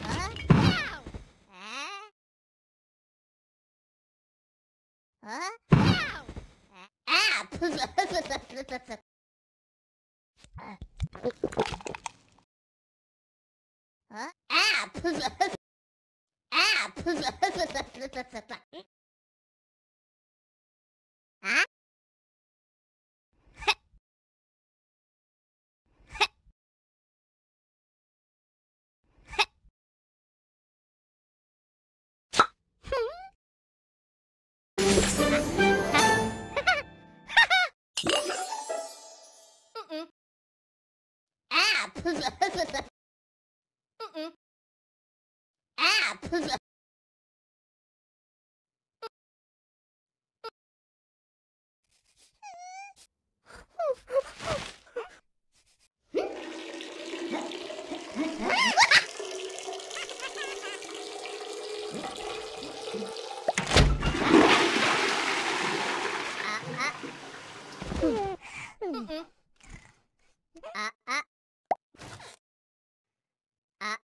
Huh? Huh? Huh? Ah! Huh? Ah! Ah! Mm-mm. Ah! Ah, ah. Ah, ah. あ。